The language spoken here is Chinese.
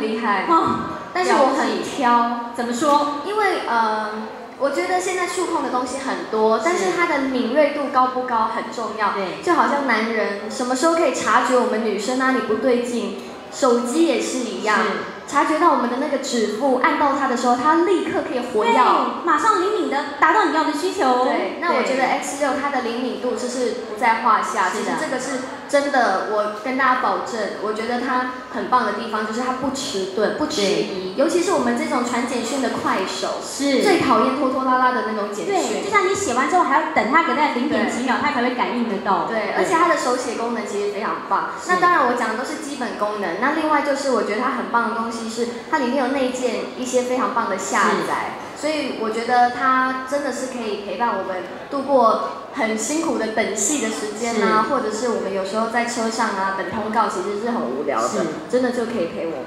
厉害，哦，但是我很挑，怎么说？因为呃，我觉得现在触控的东西很多，但是它的敏锐度高不高很重要。对。就好像男人什么时候可以察觉我们女生哪里不对劲，手机也是一样，察觉到我们的那个指腹按到它的时候，它立刻可以活跃。对，马上灵敏的达到你要的需求。对，那我觉得 X 六它的灵敏度就是不在话下，其是的实这个是真的，我跟大家保证，我觉得它很棒的地方就是它不迟钝、不迟疑，尤其是我们这种传简讯的快手，是最讨厌拖拖拉拉的那种简对，讯就。像你写完之后还要等它隔在零点几秒，它才会感应得到。对，而且它的手写功能其实非常棒。是那当然，我讲的都是基本功能。那另外就是，我觉得它很棒的东西是，它里面有内建一些非常棒的下载，所以我觉得它真的是可以陪伴我们度过很辛苦的等戏的时间啊，或者是我们有时候在车上啊等通告，其实是很无聊的是，真的就可以陪我。